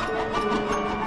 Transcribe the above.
あ